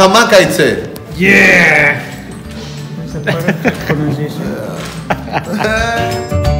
Kamakajce. Yeah!